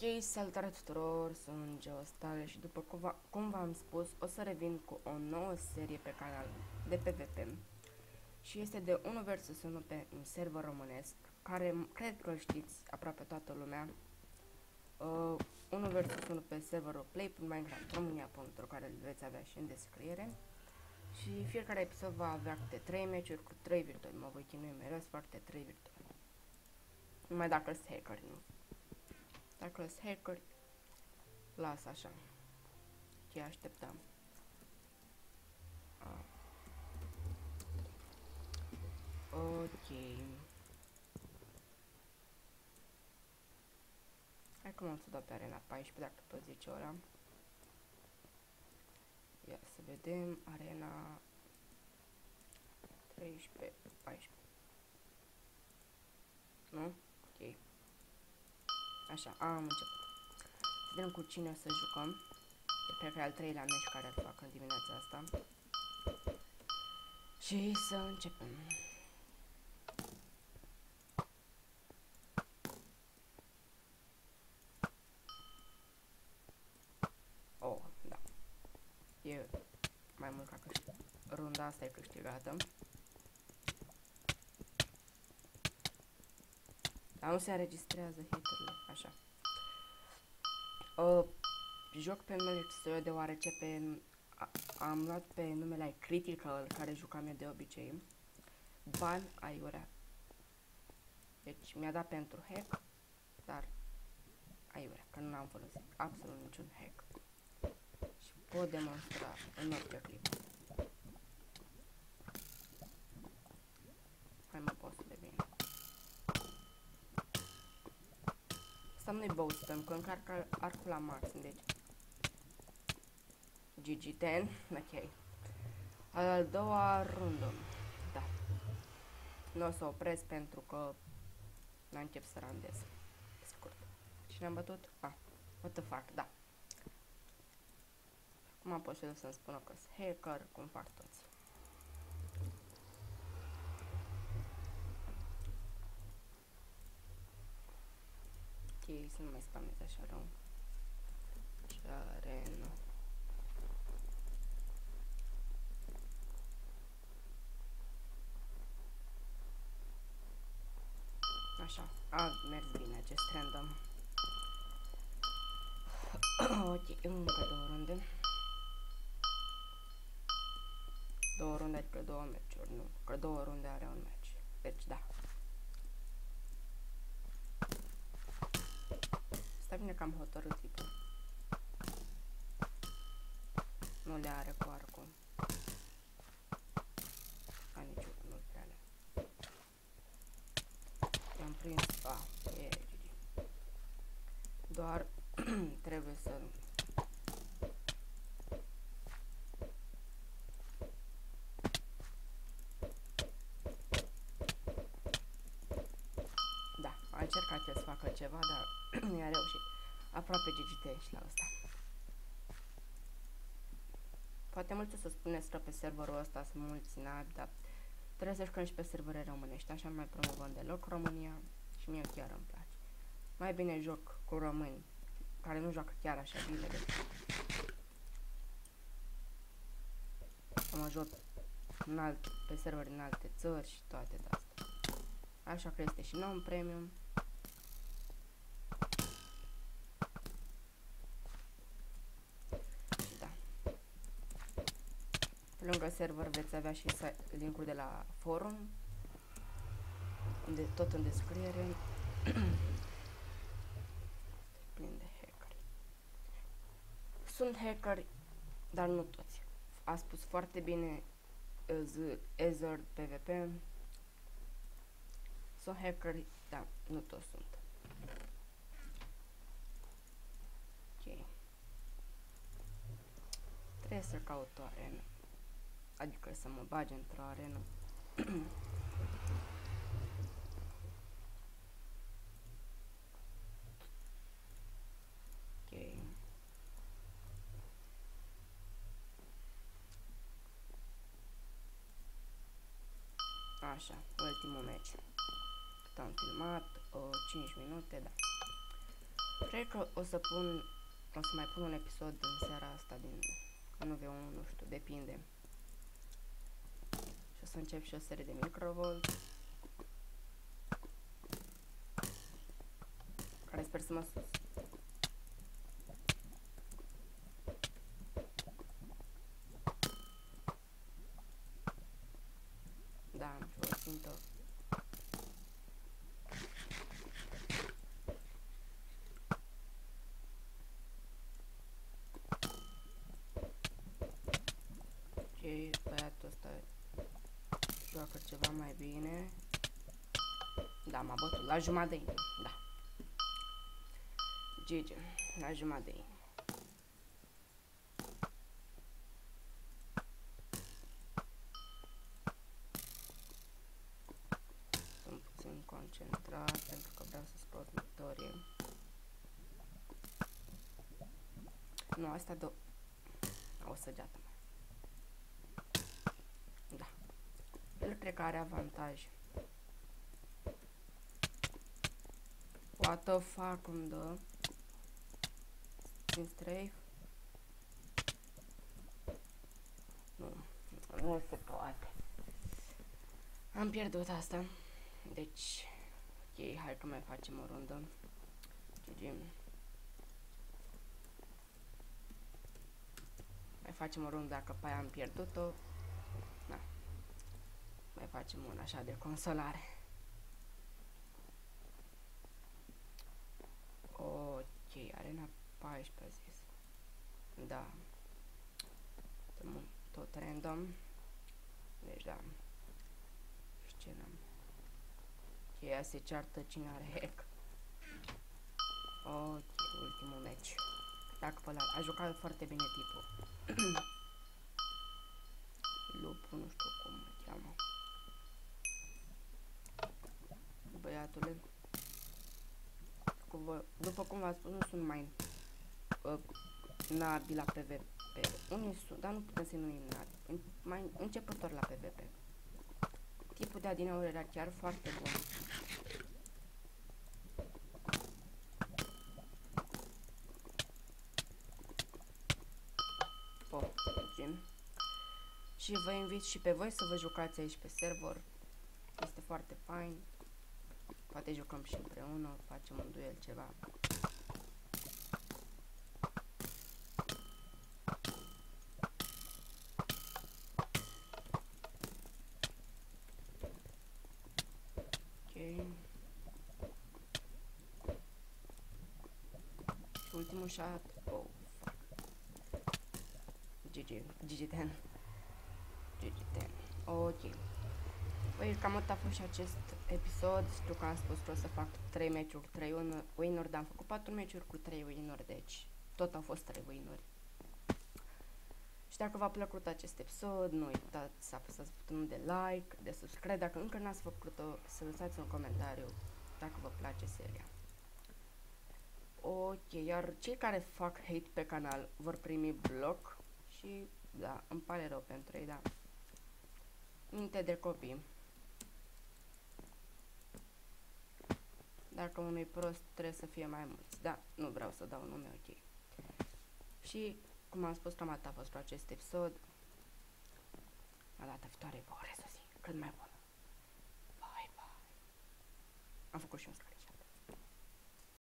Ok, salutare tuturor, sunt Geostale și după cum, cum v-am spus, o să revin cu o nouă serie pe canal de PvP și este de 1 vs 1 pe un server românesc, care cred că știți aproape toată lumea. Uh, 1 vs 1 pe serverul play.minecraft.românia.ro care îl veți avea și în descriere. Și fiecare episod va avea câte 3 meciuri cu 3 virtuali, mă voi chinui mereu să fac 3 virtuali. Numai dacă sunt hacker, nu dacă sunt hacker, las așa. Ce așteptam. Ah. Ok. Hai că m-am să dau pe arena 14 dacă tot 10 ora. Ia să vedem arena 13, 14. Nu? Ok. Așa, am început. Să vedem cu cine o să jucăm. E cred că e al treilea meci care îl fac în dimineața asta. Și să începem. Oh, da. E mai mult ca câștig. Runda asta e câștigată. Dar nu se înregistrează hiturile, așa. Uh, joc pe numele Xteo deoarece pe, a, am luat pe numele Critical, care jucam eu de obicei. Ban aiurea. Deci mi-a dat pentru hack, dar aiurea, că nu am folosit absolut niciun hack. Și pot demonstra în orice clip. Hai mă pot să devin. Asta nu-i bow spam, că încarcă arcul la maxim, deci. GG10, ok. Al doua rundă. Da. Nu o să opresc pentru că n-am încep să randez. Scurt. Cine am bătut? Ah, what the fuck, da. Acum am posibil să-mi spună că sunt hacker, cum fac toți. Ok să nu mai spamez așa rău. Arena. Așa, a mers bine acest random. ok, încă două runde. Două runde, adică două meciuri, nu, că două runde are un meci. Deci da. Bine că am hotărât tipul. Nu le are cu arcul. A, nici nu prea le. I-am prins. A, e GG. Doar trebuie să... Da, a încercat el să facă ceva, dar nu i-a reușit. Aproape GGT și la asta. Poate mulți o să spuneți că pe serverul ăsta sunt mulți nabi, dar trebuie să jucăm și pe servere românești, așa mai promovăm deloc România și mie chiar îmi place. Mai bine joc cu români care nu joacă chiar așa bine de mă joc în alt, pe servere în alte țări și toate de astea. Așa că este și nou un premium. lângă server veți avea și linkul de la forum, unde tot în descriere. Plin de hackeri. Sunt hackeri, dar nu toți. A spus foarte bine Ezard PvP. Sunt hackeri, dar nu toți sunt. Ok. Trebuie să caut o arenă. Adică să mă bage într-o arenă. ok. Așa, ultimul meci. Cât am filmat? O, 5 minute, da. Cred că o să pun, o să mai pun un episod în seara asta din 1v1, nu știu, depinde. Și o să încep și o serie de microvolt. Care sper să mă sus. Da, am și o țintă. Și băiatul ăsta joacă ceva mai bine. Da, m-a bătut la jumătate de inimă, da. GG, la jumătate de inimă. Sunt puțin concentrat pentru că vreau să scot victorie. Nu, asta de o săgeată. Da. El cred că are avantaj. What the fuck îmi dă? Din strafe? Nu, nu se poate. Am pierdut asta. Deci, ok, hai că mai facem o rundă. GG. Mai facem o rundă dacă pe aia am pierdut-o. Da. Mai facem un așa de consolare. Ok, arena 14 zis. Da. Tot, tot random. Deci da. Scenăm. Ok, se ceartă cine are hack. Ok, ultimul match. Dacă pe ăla, a jucat foarte bine tipul. Lupul, nu știu cum îl cheamă. Băiatule. Cu după cum v-am spus, nu sunt mai uh, nabi la PvP. Unii sunt, dar nu putem să numim nabi. Mai începător la PvP. Tipul de adineauri era chiar foarte bun. Oh, gen. Și vă invit și pe voi să vă jucați aici pe server. Este foarte fain. Poate jucăm și împreună, facem un duel ceva. Ok. Și ultimul shot. Oh, fuck. GG. GG10. GG10. Ok. Păi cam atât a fost și acest episod. Știu că am spus că o să fac 3 meciuri, 3 win-uri, dar am făcut 4 meciuri cu 3 win-uri, deci tot au fost 3 win-uri. Și dacă v-a plăcut acest episod, nu uitați să apăsați butonul de like, de subscribe, dacă încă n-ați făcut-o, să lăsați un comentariu dacă vă place seria. Ok, iar cei care fac hate pe canal vor primi bloc și, da, îmi pare rău pentru ei, da. Minte de copii. Dacă unui prost trebuie să fie mai mulți. Da, nu vreau să dau nume, ok. Și, cum am spus, cam atât a fost acest episod. La data viitoare vă urez o zi cât mai bună. Bye, bye. Am făcut și un